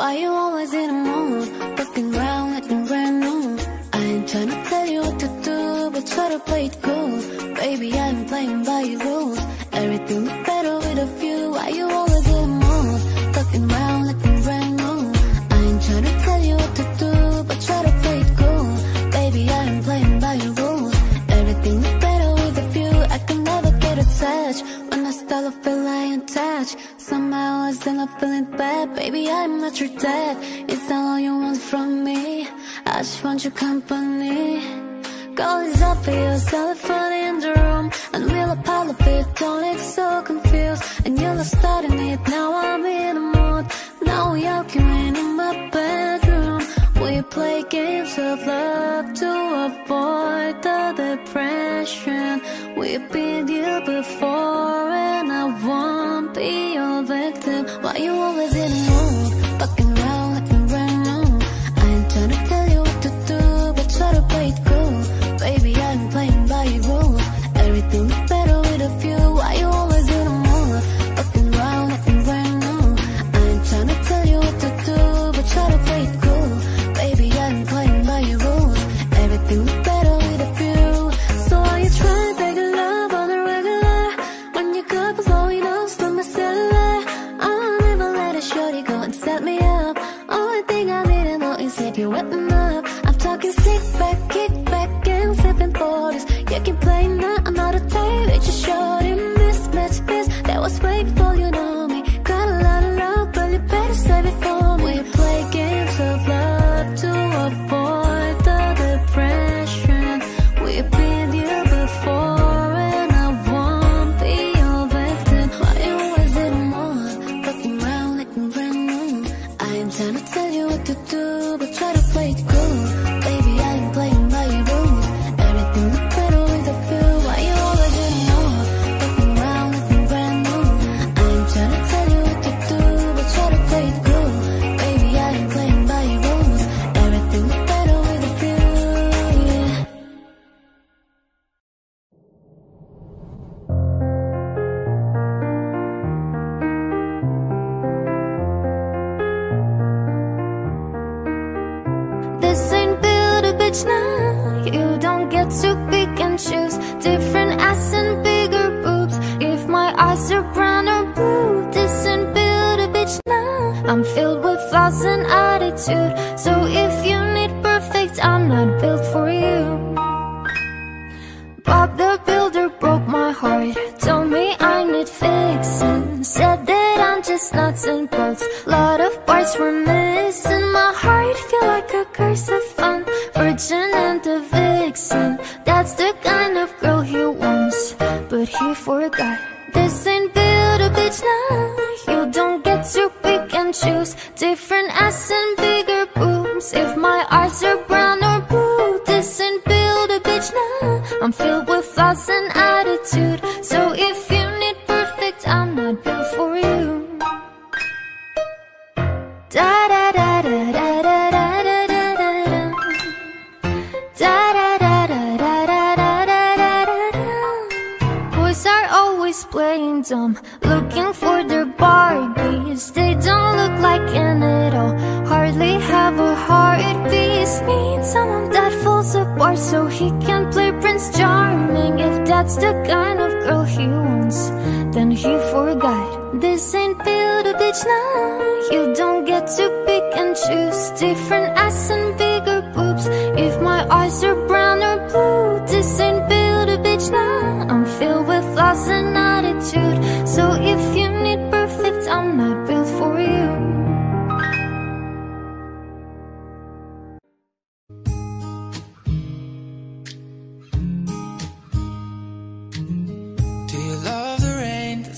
Why you always in I'm not your dad. It's not all you want from me? I just want your company. Go and up for yourself.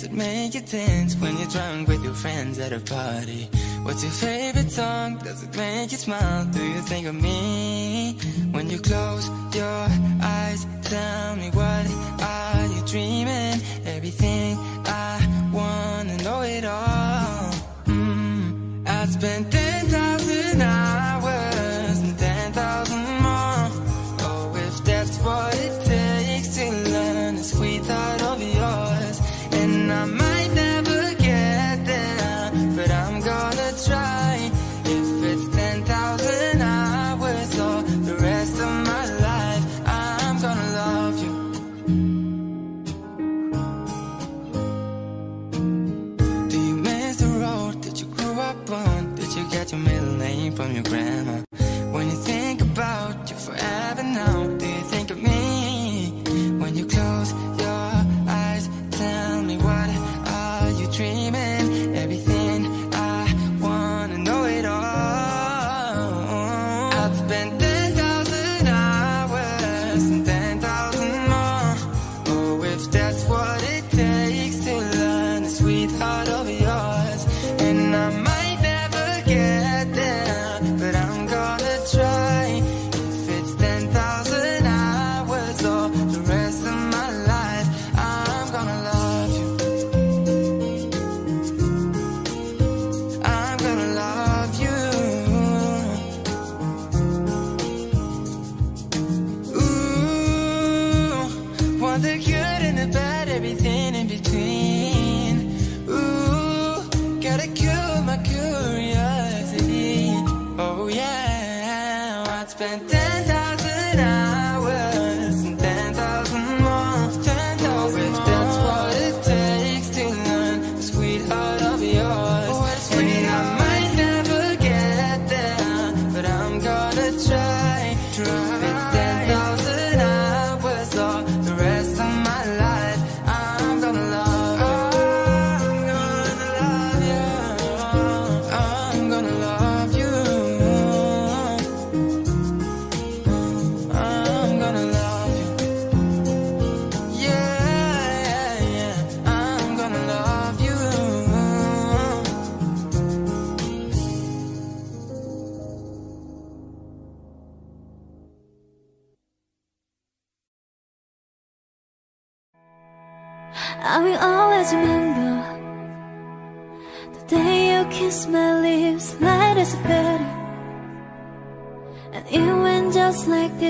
Does it make you tense when you're drunk with your friends at a party? What's your favorite song? Does it make you smile? Do you think of me? When you close your eyes, tell me what are you dreaming? Everything I wanna know it all. Mm, I spent 10,000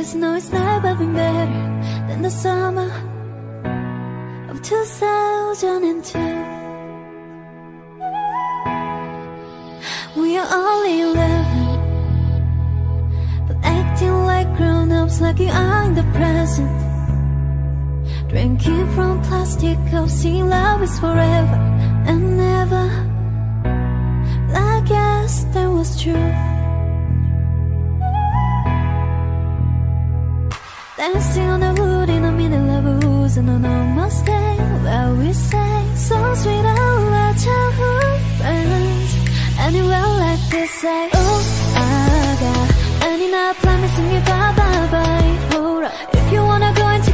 Cause know it's never been better than the summer of 2002 We are only 11 But acting like grown-ups like you are in the present. Drinking from plastic cups, seeing love is forever and never. I guess that was true. Dancing on the wood in the middle of a woods And on almost day that we sang So sweet all our childhood friends Anywhere like this say Oh, I got any 아니 나 promising you bye bye bye hold up. If you wanna go into.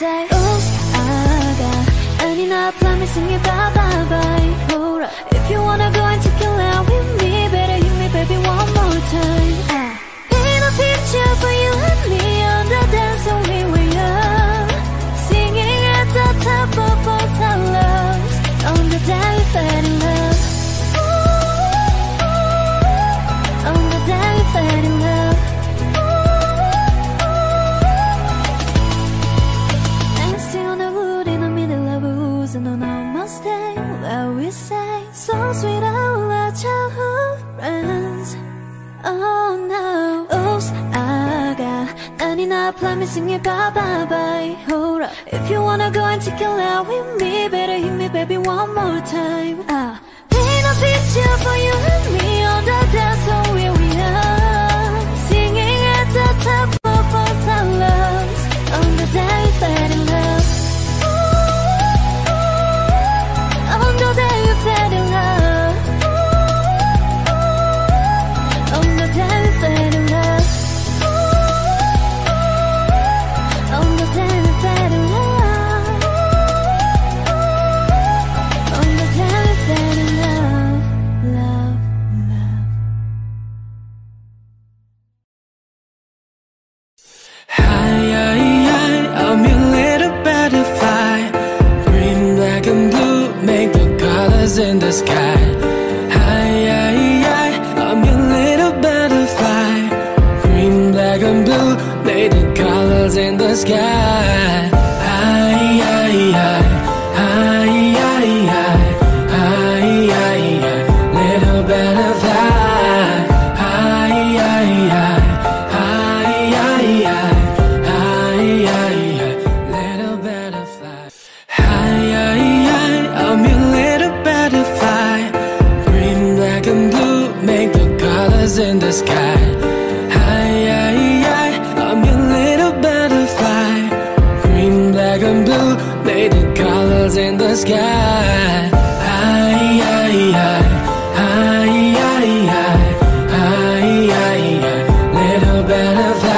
say Oops, 아가 아니나 promise me bye bye bye Alright If you wanna go and take it out with me Better you, me baby one more time. uh. Paint a picture for you promising you bye bye bye. Hold up. If you wanna go and take a out with me, better hit me, baby, one more time. Uh. Paint a picture for you and me on the dance floor. out of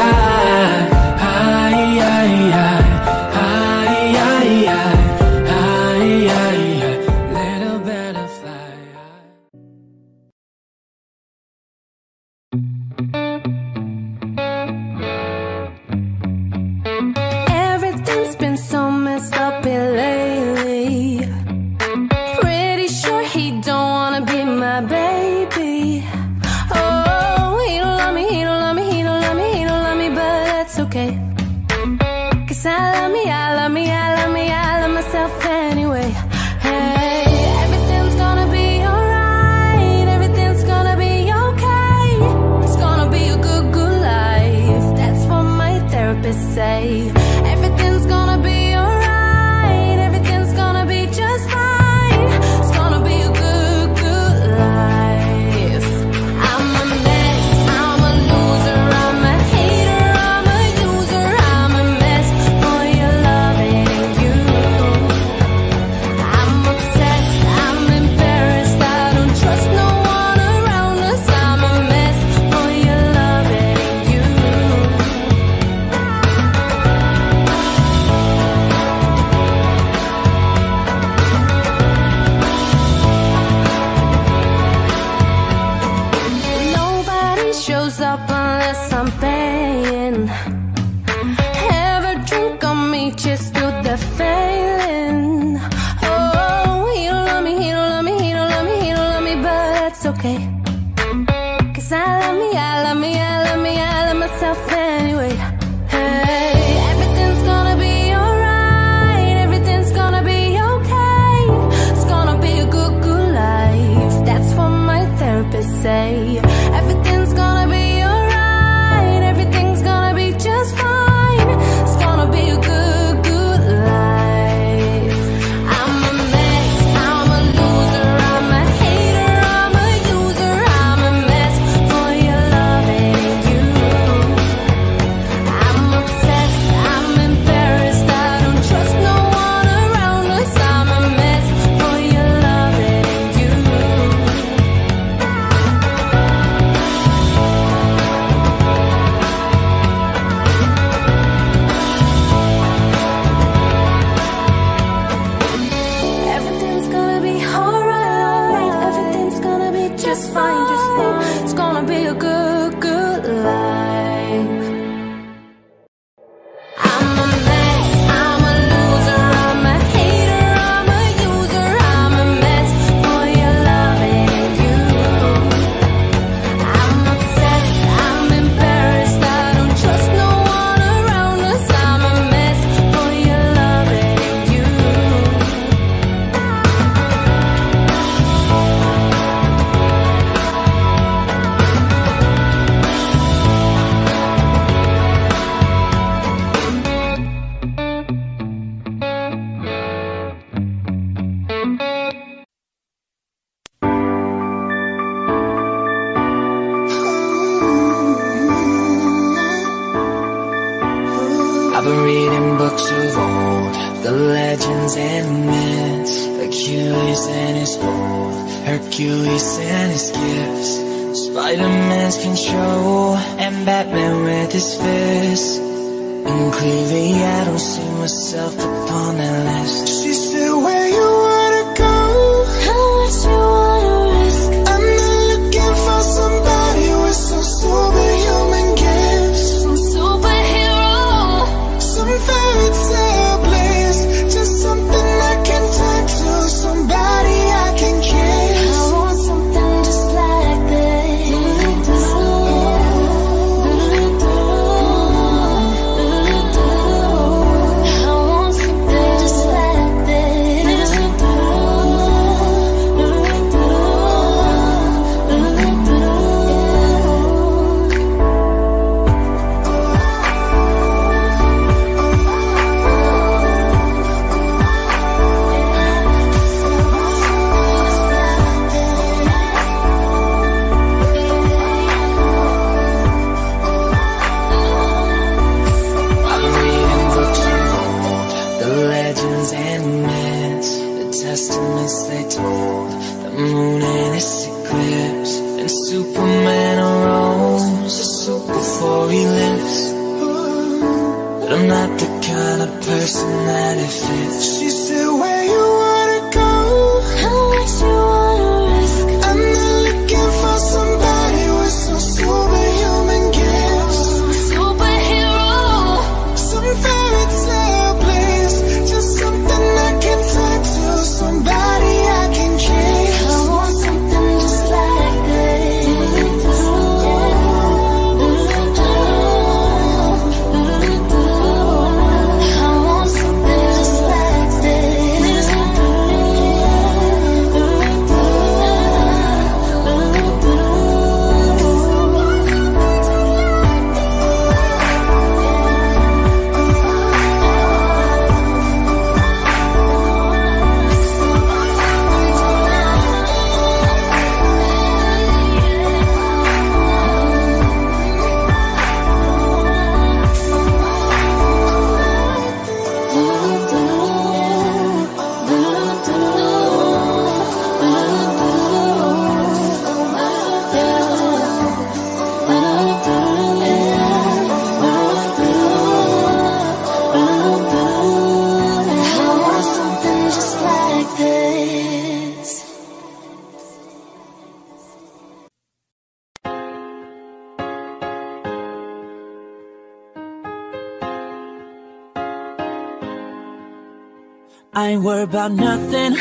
about nothing.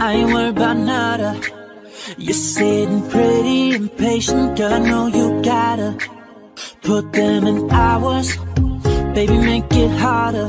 I ain't worried about nada. You're sitting pretty impatient. I know you gotta put them in hours. Baby, make it harder.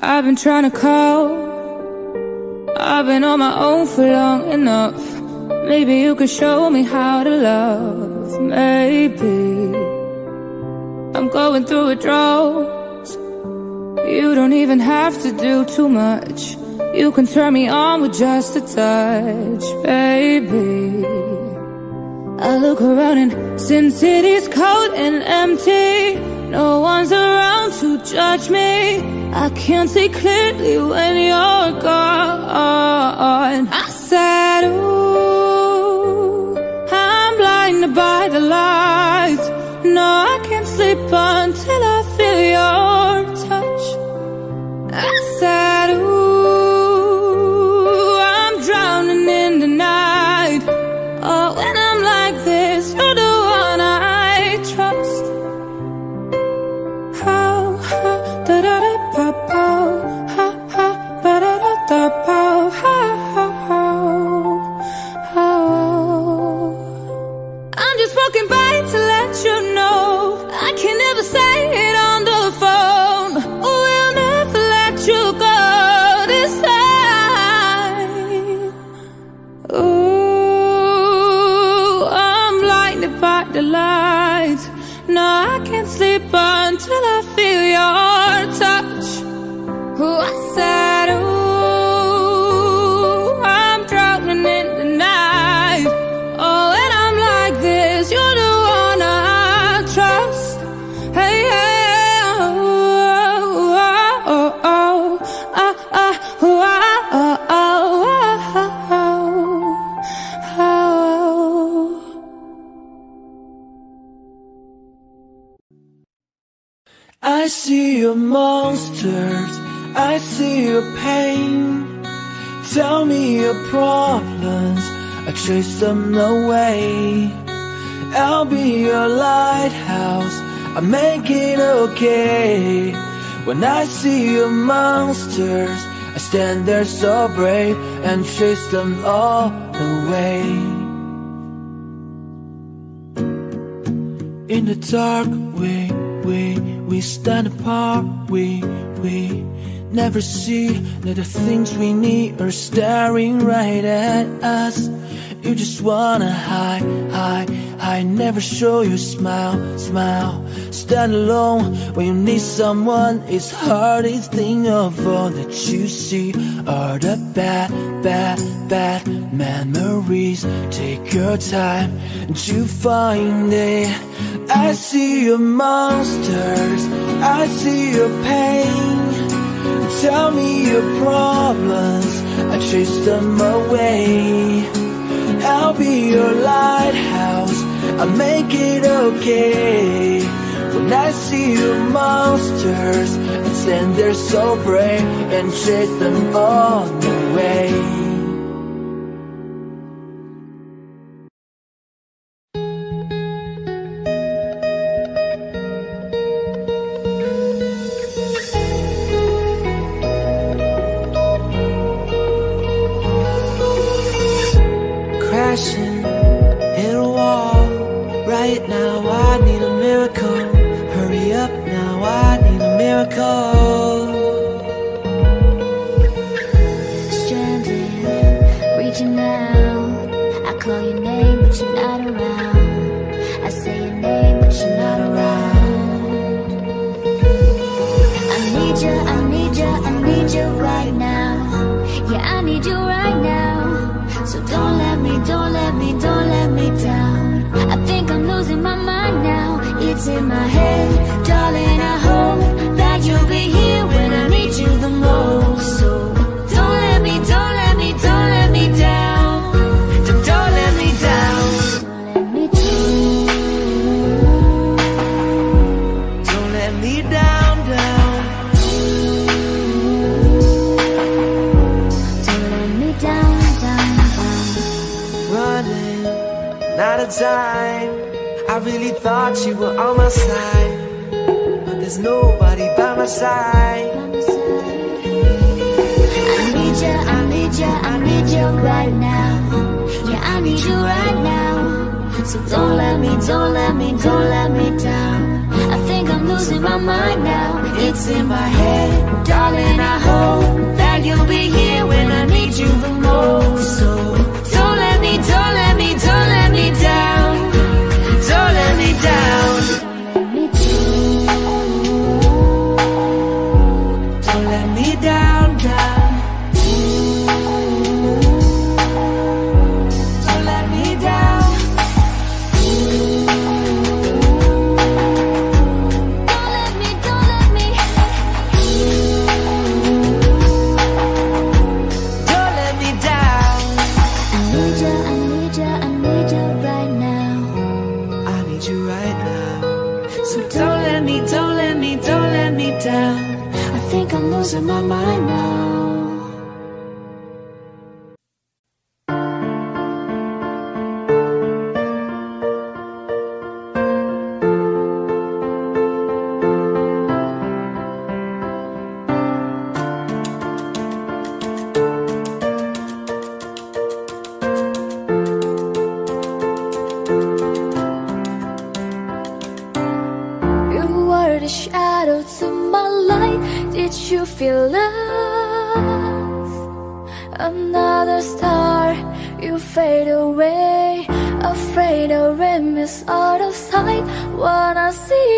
I've been trying to call. I've been on my own for long enough. Maybe you could show me how to love. Maybe I'm going through a drought. You don't even have to do too much. You can turn me on with just a touch, baby. I look around and Sin City's cold and empty. No one's around to judge me. I can't see clearly when you're gone. I said, Ooh, I'm blinded by the lights. No, I can't sleep until can't your monsters, I see your pain. Tell me your problems, I chase them away. I'll be your lighthouse, I make it okay. When I see your monsters, I stand there so brave and chase them all away. In the dark, we, we, we stand apart. We, we never see that the things we need are staring right at us. You just wanna hide, hide, hide. Never show your smile, smile. Stand alone when you need someone. It's hardest thing of all that you see are the bad, bad, bad memories. Take your time to find it. I see your monsters, I see your pain. Tell me your problems, I chase them away. I'll be your lighthouse, I'll make it okay. When I see your monsters, I stand there so brave and chase them all away. Running, not a time. I really thought you were on my side. But there's nobody by my side. I need you, I need you, I need you right now. Yeah, I need you right now. So don't let me, don't let me, don't let me down. I think I'm losing my mind now. It's in my head, darling. I hope that you'll be here when I need you the most. So don't let me, don't let me, down. Don't let me down. Think my mind see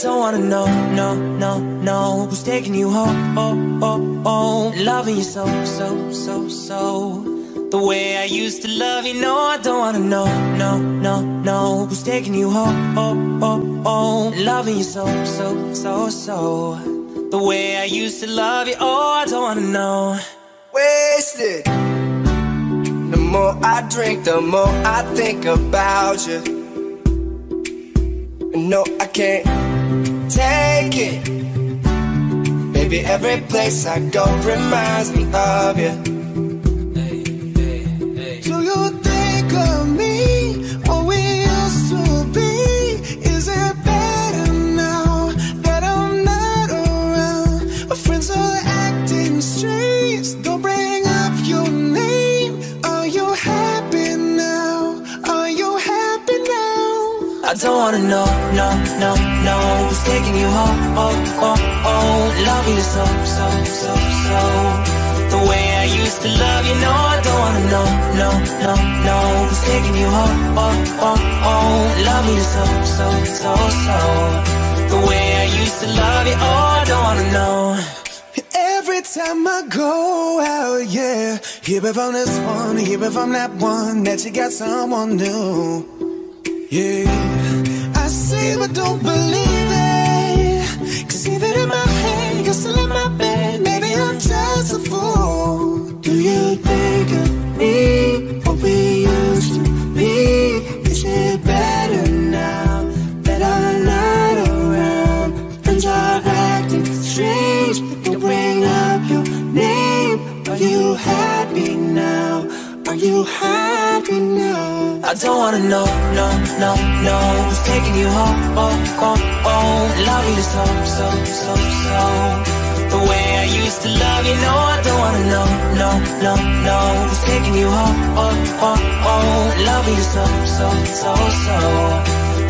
don't wanna know, no, no, no Who's taking you home, oh, oh, oh Loving you so, so, so, so. The way I used to love you, no I don't wanna know, no, no, no Who's taking you home, oh, oh, oh Loving you so, so, so, so. The way I used to love you, oh I don't wanna know. Wasted. The more I drink, the more I think about you. No, I can't take it. Baby, every place I go reminds me of you. Do you think of me? What we used to be? Is it better now that I'm not around? My friends are acting strange. Don't bring up your name. Are you happy now? Are you happy now? I don't wanna know, no, no, no Who's taking you home, oh, oh, oh Loving you so, so, so, so. The way I used to love you, no I don't wanna know, no, no, no. Who's taking you home, oh, oh, oh Loving you so, so, so, so. The way I used to love you, oh I don't wanna know. Every time I go out, yeah, hear it from this one, hear it from that one, that you got someone new. Yeah, sleep, but don't believe it. Cause even in my head, you're still in my bed. Maybe I'm just a fool. Do you think of me? What we used to be? Is it better now that I'm not around? Friends are acting strange. They bring up your name, but you had me now. Are you happy now? I don't wanna know, no, no, no. Who's taking you home, oh, oh, oh Loving you so, so, so, so. The way I used to love you, no I don't wanna know, no, no, no. Who's taking you home, oh, oh, oh Loving you so, so, so, so.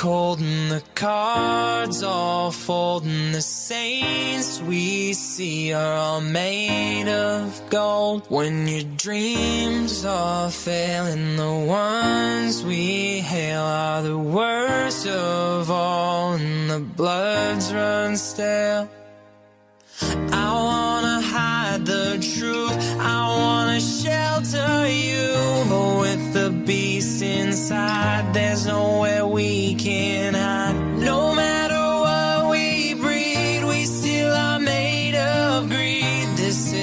cold and the cards all fold and the saints we see are all made of gold. When your dreams are failing, the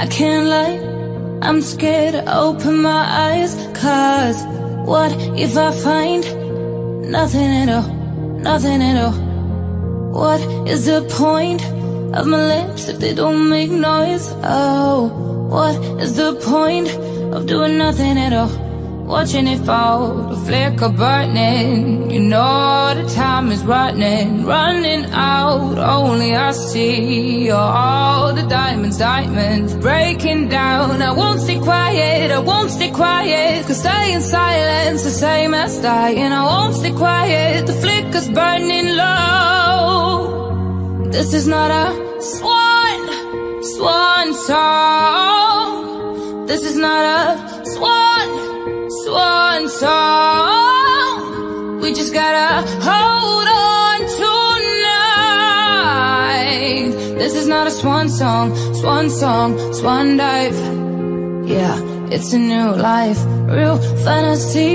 I, can't lie, I'm scared to open my eyes. Cause what if I find nothing at all, nothing at all? What is the point of my lips if they don't make noise? Oh, what is the point of doing nothing at all? Watching it fall, the flicker burning. You know the time is running, running out. Only I see all the diamonds, diamonds breaking down. I won't stay quiet, I won't stay quiet. Cause staying silence the same as dying. I won't stay quiet, the flicker's burning low. This is not a swan, swan song. This is not a swan song. We just gotta hold on tonight. This is not a swan song, swan song, swan dive. Yeah, it's a new life, real fantasy.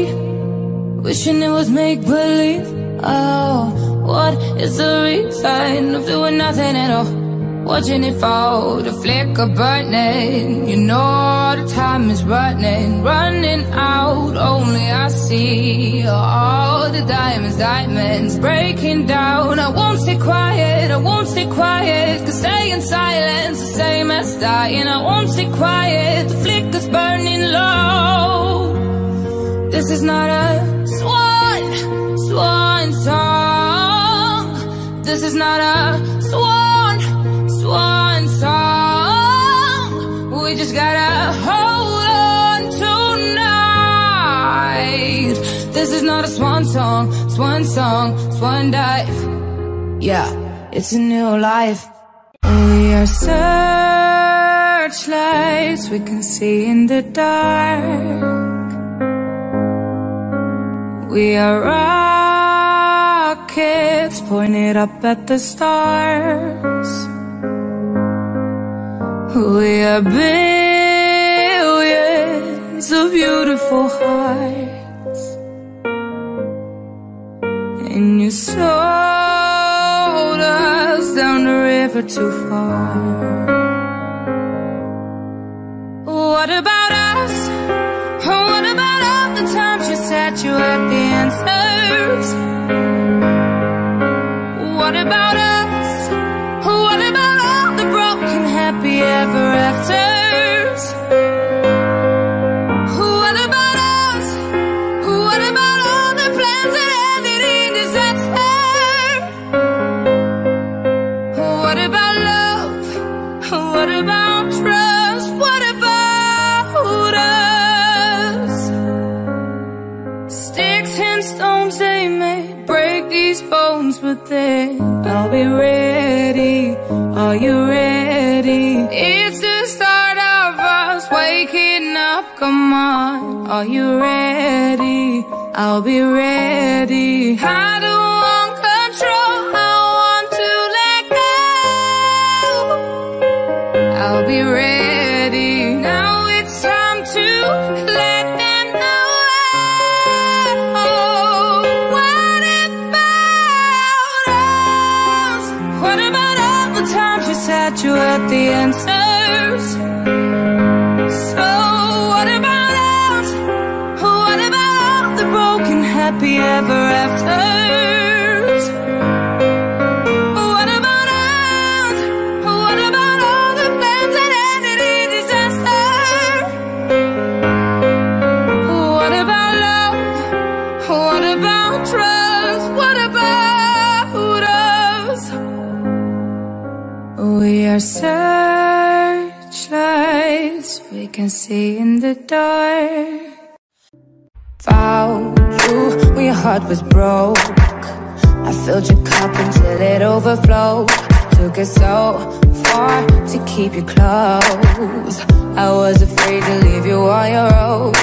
Wishing it was make believe. Oh, what is the reason of doing nothing at all? Watching it fall, the flicker burning. You know the time is running, running out. Only I see all the diamonds, diamonds breaking down. I won't stay quiet, I won't stay quiet. Cause staying silence the same as dying. I won't stay quiet, the flicker's burning low. This is not a swan, swan song. This is not a swan just gotta hold on tonight. This is not a swan song, swan song, swan dive. Yeah, it's a new life. We are searchlights we can see in the dark. We are rockets pointed up at the stars. We are billions of beautiful hearts. And you sold us down the river too far. I'll be ready? Are you ready? It's the start of us waking up, come on. Are you ready? I'll be ready. our searchlights, we can see in the dark. Found you when your heart was broke. I filled your cup until it overflowed. Took it so far to keep you close. I was afraid to leave you on your own.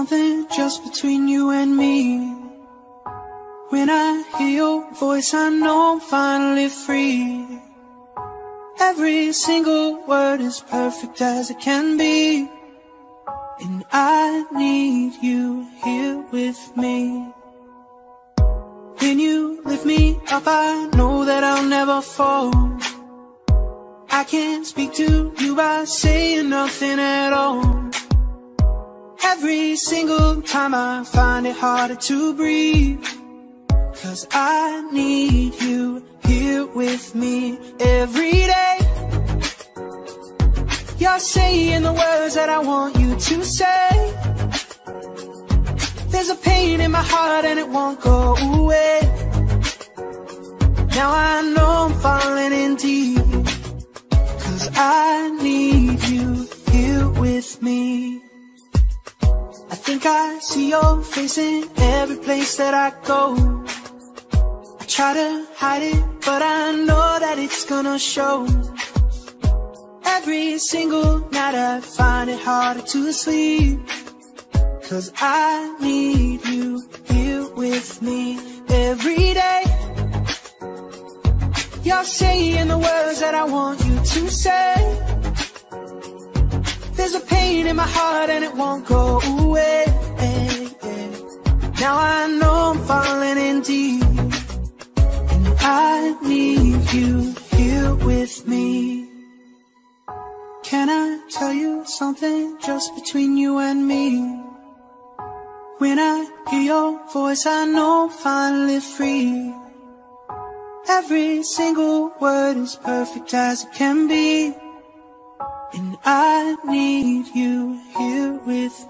Something just between you and me? When I hear your voice, I know I'm finally free. Every single word is perfect as it can be. And I need you here with me. When you lift me up, I know that I'll never fall. I can't speak to you by saying nothing at all. Every single time I find it harder to breathe. Cause I need you here with me every day. You're saying the words that I want you to say. There's a pain in my heart and it won't go away. Now I know I'm falling in deep. Cause I need you here with me. I think I see your face in every place that I go. I try to hide it, but I know that it's gonna show. Every single night I find it harder to sleep. Cause I need you here with me every day. You're saying the words that I want you to say. There's a pain in my heart and it won't go away. Now I know I'm falling in deep. And I need you here with me. Can I tell you something just between you and me? When I hear your voice, I know I'm finally free. Every single word is perfect as it can be. And I need you here with me.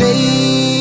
Away.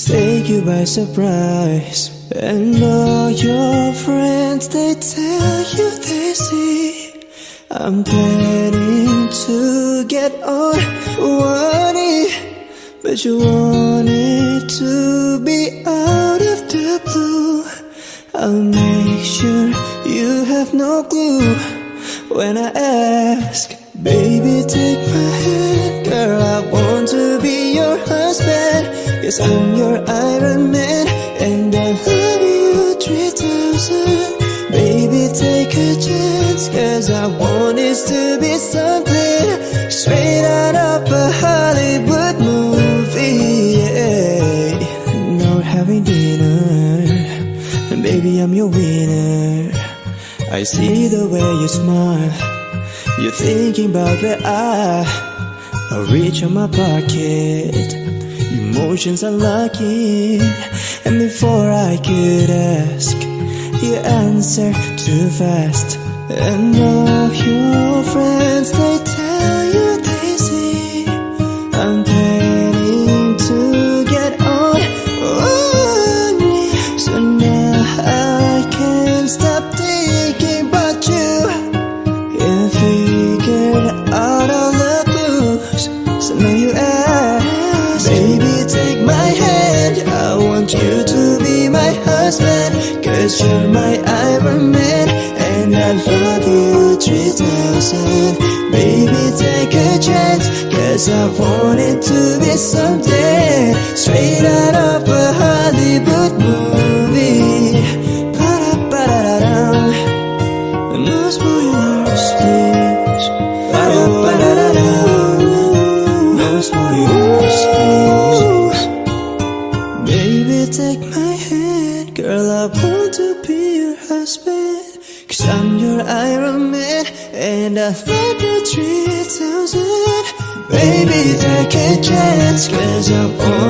Just take you by surprise. And all your friends, they tell you they see. I'm planning to get on one. But you want it to be out of the blue. I'll make sure you have no clue when I ask. Baby, take my hand, Cause I'm your Iron Man, and I love you 3000. Baby, take a chance, cause I want this to be something straight out of a Hollywood movie. Yeah. Now we're having dinner, and baby, I'm your winner. I see the way you smile. You're thinking about where I I'll reach on my pocket Emotions are lucky And before I could ask You answer too fast. And all your friends They Cause you're my Iron Man. And I love you 3000. Baby, take a chance. Cause I want it to be something straight out of a Hollywood movie.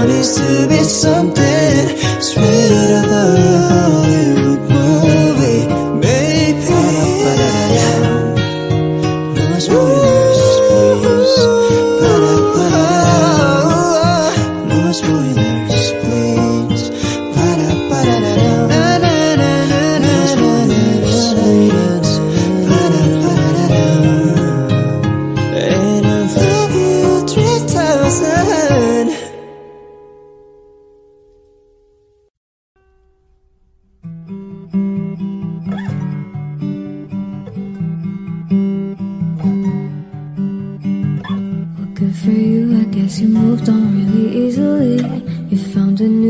Want this to be something straight out a Hollywood movie. Baby, no spoilers, please. No spoilers, please. No spoilers, please. And I love you 3000. Well,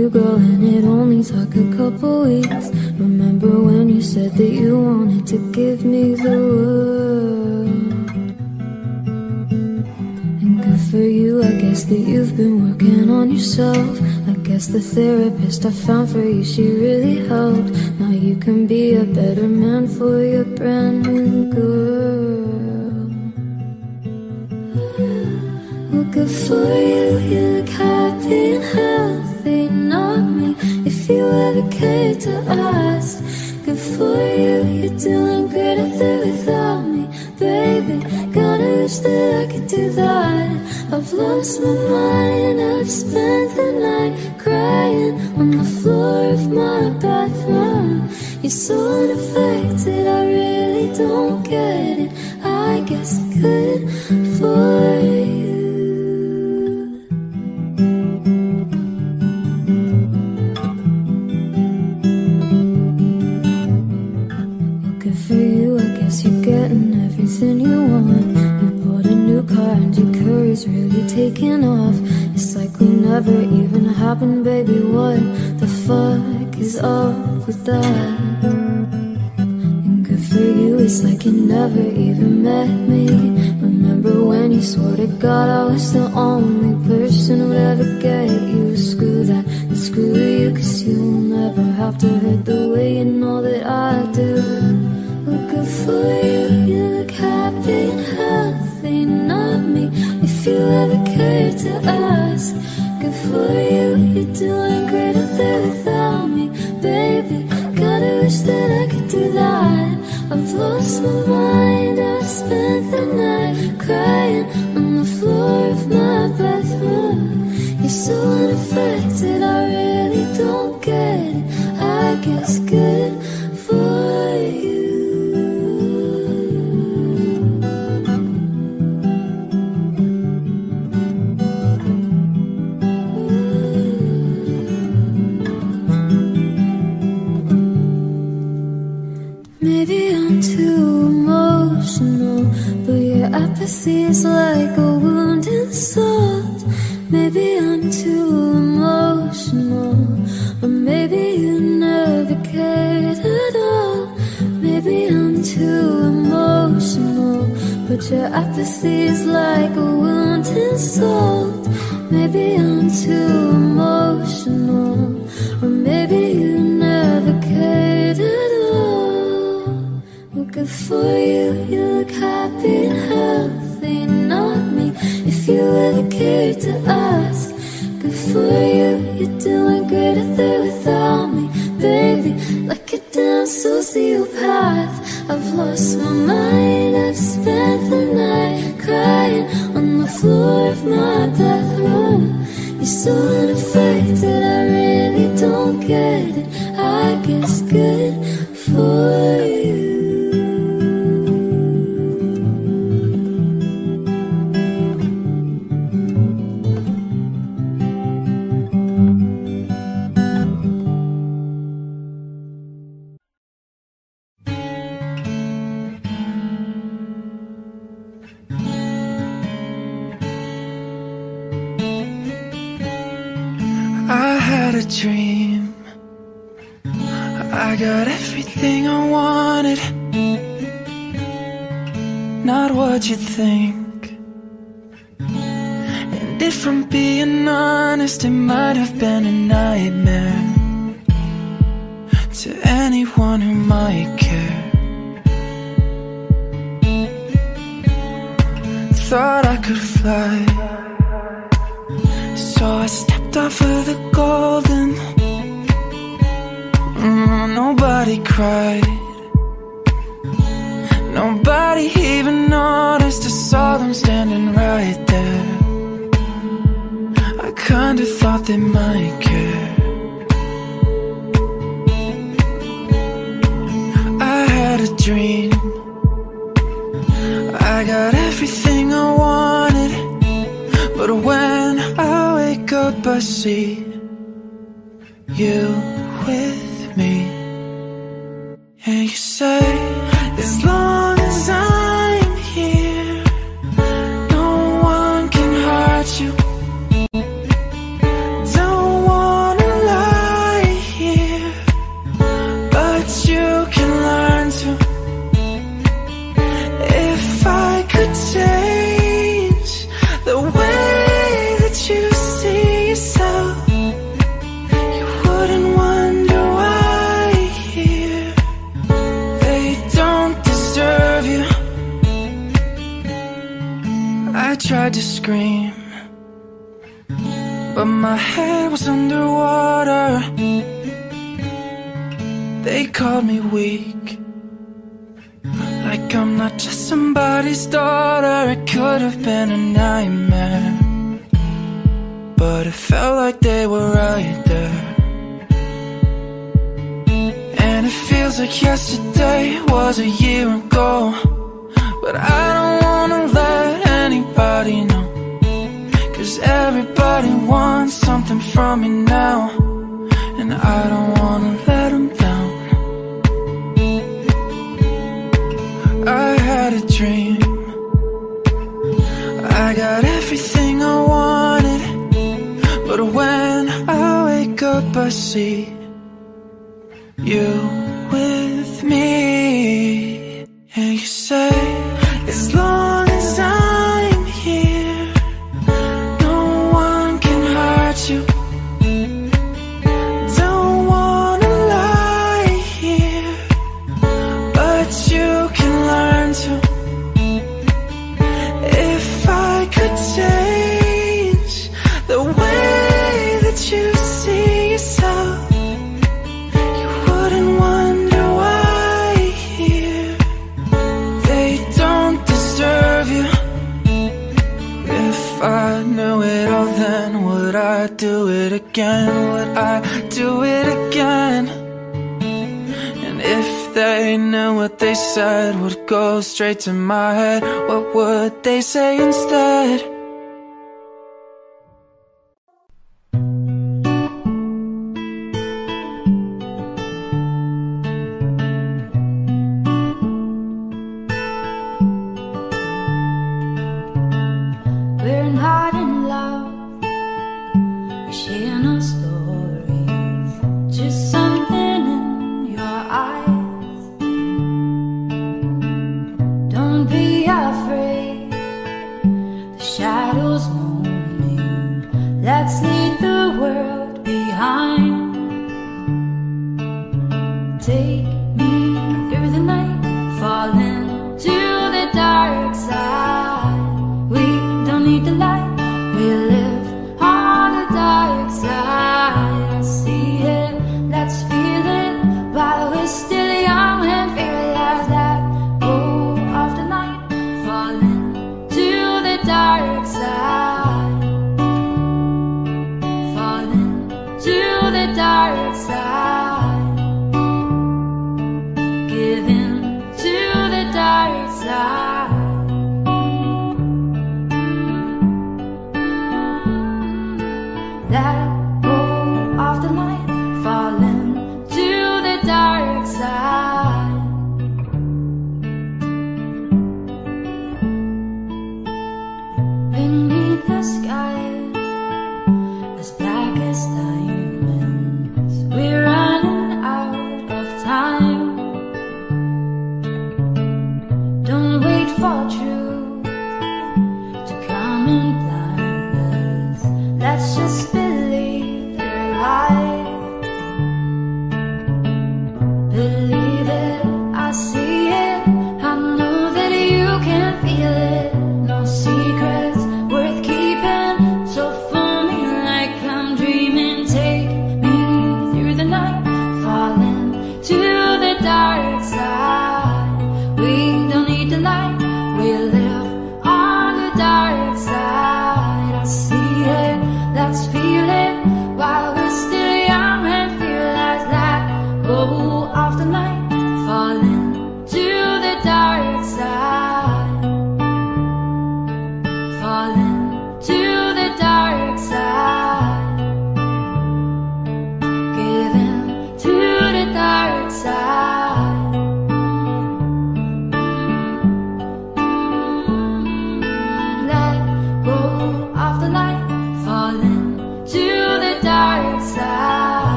new girl and it only took a couple weeks. Remember when you said that you wanted to give me the world? And good for you, I guess that you've been working on yourself. I guess the therapist I found for you, she really helped. Now you can be a better man for your brand new girl. Well, good for you, you look happy and healthy, not me. If you ever cared to ask, good for you, you're doing great up there without me, baby. Gotta wish that I could do that. I've lost my mind I've spent the night crying on the floor of my bathroom. You're so unaffected, I really don't get it. I guess good for you. Taking off. It's like we never even happened, baby. What the fuck is up with that? And good for you, it's like you never even met me. Remember when you swore to God I was the only person who'd ever get you? Screw that, and screw you, cause you'll never have to hurt the way you know that I do. Look good for you, you look happy and healthy, not me. If you ever cared to ask, good for you, you're doing great out there without me, baby. Gotta wish that I could do that. I've lost my mind, I've spent the night crying on the floor of my bathroom. You're so unaffected, Nobody cried. Nobody even noticed. I saw them standing right there. I kinda thought they might care. I had a dream. I got everything I wanted. But when I wake up, I see you scream, but my head was underwater. They called me weak. Like I'm not just somebody's daughter, it could have been a nightmare. But it felt like they were right there. And it feels like yesterday was a year ago. But I don't wanna let anybody everybody wants something from me now And I don't wanna let them down. I had a dream. I got everything I wanted But when I wake up I see You with me. And you say that you can learn to If I could change the way that you see yourself You wouldn't wonder why here They don't deserve you If I knew it all then would I do it again? Would I do it again? say Now what they said would go straight to my head What would they say instead? all true.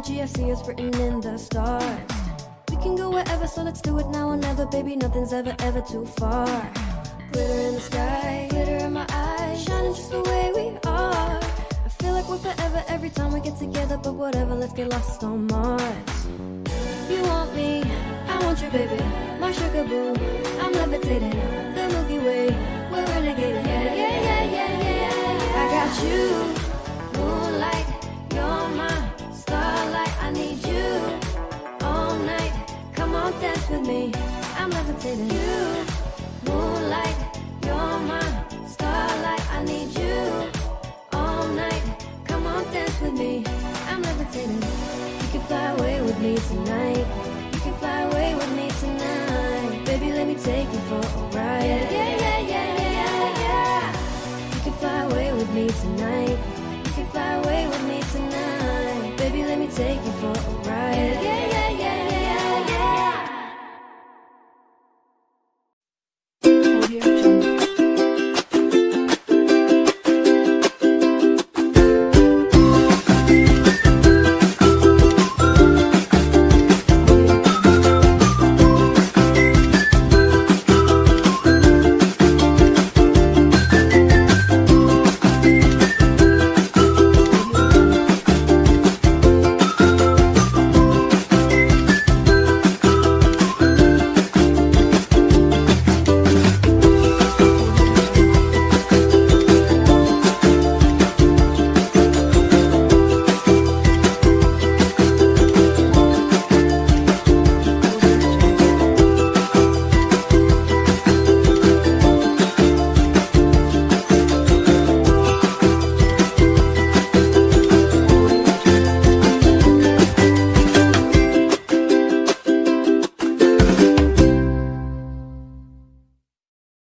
energy I see is written in the stars. We can go wherever, so let's do it now or never, baby. Nothing's ever, ever too far. Glitter in the sky, glitter in my eyes, shining just the way we are. I feel like we're forever every time we get together, but whatever, let's get lost on Mars. You want me, I want you, baby. My sugar boo, I'm levitating. The Milky Way, we're renegading. Yeah, yeah, yeah, yeah, yeah. I got you, moonlight, you're my I need you all night. Come on, dance with me. I'm levitating. You, moonlight, you're my starlight. I need you all night. Come on, dance with me. I'm levitating. You can fly away with me tonight. You can fly away with me tonight. Baby, let me take you for a ride. Yeah, yeah, yeah, yeah, yeah, yeah. You can fly away with me tonight. You can fly away with me take you for